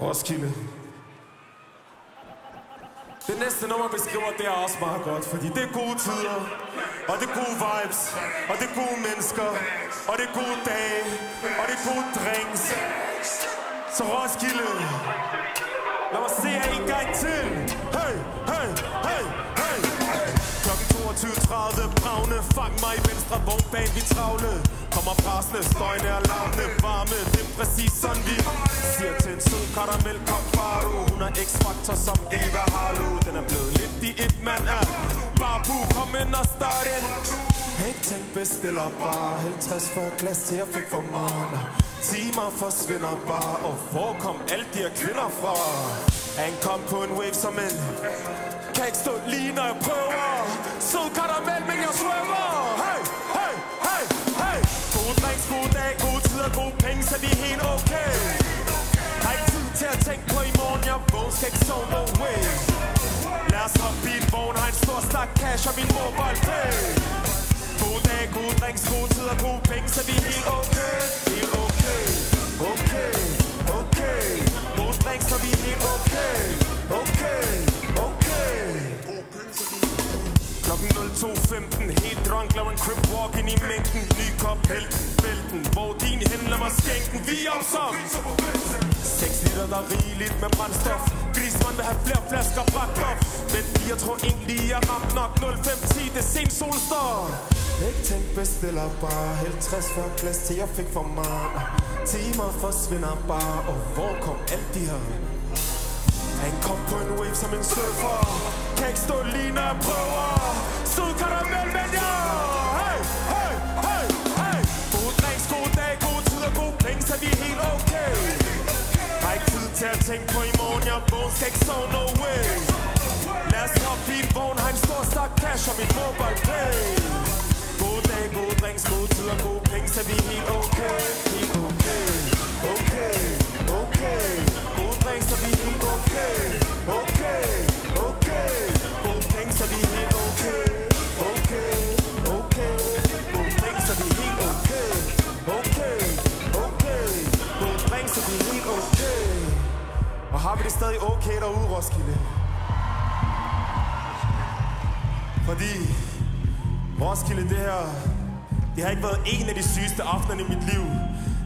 Roskilde. Det næste nummer, beskriver det er også meget godt, fordi det er gode tider, og det er gode vibes, og det er gode mennesker, og det er gode dage, og det er gode drinks. Så Roskilde, i bag vi travle. Kommer prasle, støjne og lavne varme, det er præcis sådan vi siger til en sød karamel kom faro. Hun er x-faktor som Eva Harlow, den er blevet lidt i et mand er Babu, kom ind og start ind. Ikke tænk bestiller bare 50 for glas til jeg fik for meget Timer forsvinder bare Og hvor kom alle de her kvinder fra? Han kom på en wave som en Kan ikke stå lige når jeg prøver Jeg vågen ikke sove no way Lad os hoppe i en vogn Har en stor stak cash og min mobile pay Gode dage, gode drinks, gode tider, gode penge, så vi er helt okay. Helt okay, okay, okay. Gode drinks, så vi er helt okay. Okay, okay. Klokken 02.15, helt drunk, laver en crip walk ind i mængden. Ny kop, helt vel vælten. Hvor din handler mig skænken. Vi er som 6 liter, der er rigeligt med brændstof. Grisman vil have flere flasker brændt op. Men jeg tror egentlig, jeg ramt nok 0510, det sen sol står. Ikke tænk bestiller bare 50 før glas til jeg fik for meget Timer forsvinder bare Og hvor kom alt de her Han kom på en wave som en surfer Kan ikke stå lige når jeg prøver Jeg vågen skal ikke sove no way Lad os hoppe i en vogn Har en stor stak cash og mit mobile pay Gode dage, gode drinks, gode tider, gode penge, så vi er helt okay, helt okay, okay, okay. Gode drinks, så vi er helt okay, okay, stadig okay derude, Roskilde? Fordi Roskilde, det her, det har ikke været en af de sygeste aftener i mit liv.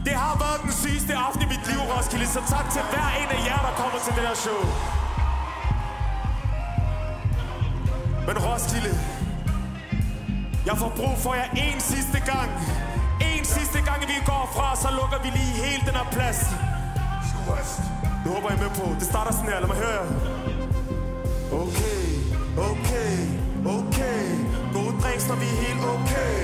Det har været den sygeste aften i mit liv, Roskilde, så tak til hver en af jer, der kommer til det her show. Men Roskilde, jeg får brug for jer en sidste gang. En sidste gang, vi går fra, så lukker vi lige hele den her plads. Det håber jeg med på. Det starter sådan her, lad mig høre jer. Okay, okay, okay. Gode drinks, når vi er helt. Okay,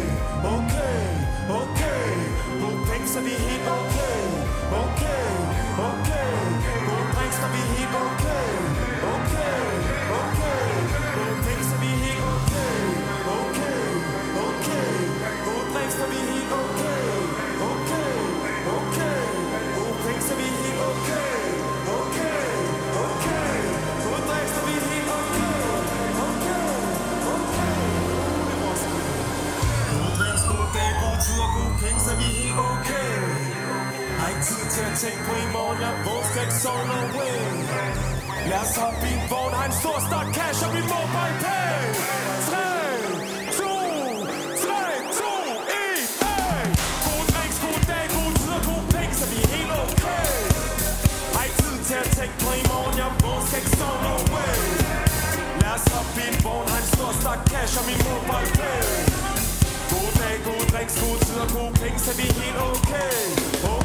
Tænk til på i morgen, jeg vågen ikke sove no way. Lad os hoppe i en vogn, har en stor stak cash og min mobile pay. 3, 2, 3, 2, 1, hey! Gode drinks, gode dage, gode tider, gode penge, så vi er helt okay. Har ikke tid til at tænke på i morgen, jeg vågen ikke sove no way. Lad os hoppe i en vogn, har en stor cash og min mobile pay. Gode dag, gode drinks, gode tider, gode penge, så vi er helt okay. Okay,